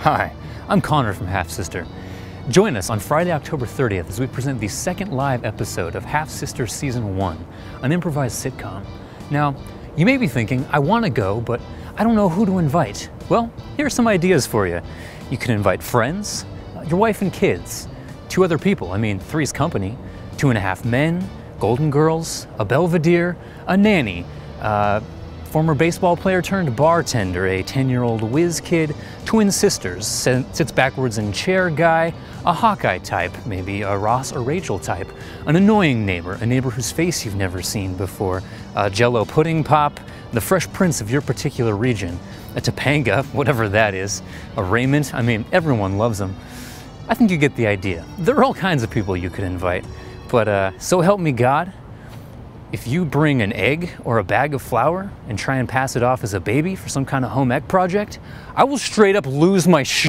Hi, I'm Connor from Half Sister. Join us on Friday, October 30th as we present the second live episode of Half Sister Season 1, an improvised sitcom. Now, you may be thinking, I want to go, but I don't know who to invite. Well, here are some ideas for you. You can invite friends, uh, your wife and kids, two other people, I mean, three's company, two and a half men, Golden Girls, a Belvedere, a nanny, uh, former baseball player turned bartender, a 10 year old whiz kid, twin sisters, sits backwards in chair guy, a Hawkeye type, maybe a Ross or Rachel type, an annoying neighbor, a neighbor whose face you've never seen before, a jello pudding pop, the fresh prince of your particular region, a Topanga, whatever that is, a Raymond, I mean, everyone loves them. I think you get the idea. There are all kinds of people you could invite. But uh, so help me God, if you bring an egg or a bag of flour and try and pass it off as a baby for some kind of home ec project, I will straight up lose my sh.